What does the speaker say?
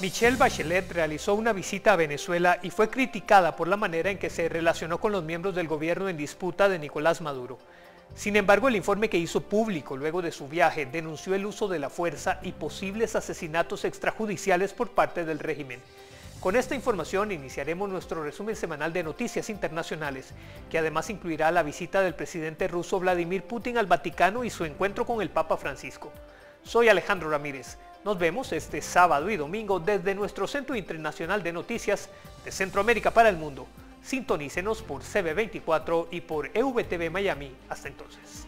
Michelle Bachelet realizó una visita a Venezuela y fue criticada por la manera en que se relacionó con los miembros del gobierno en disputa de Nicolás Maduro. Sin embargo, el informe que hizo público luego de su viaje denunció el uso de la fuerza y posibles asesinatos extrajudiciales por parte del régimen. Con esta información iniciaremos nuestro resumen semanal de noticias internacionales, que además incluirá la visita del presidente ruso Vladimir Putin al Vaticano y su encuentro con el Papa Francisco. Soy Alejandro Ramírez. Nos vemos este sábado y domingo desde nuestro Centro Internacional de Noticias de Centroamérica para el Mundo. Sintonícenos por CB24 y por EVTV Miami. Hasta entonces.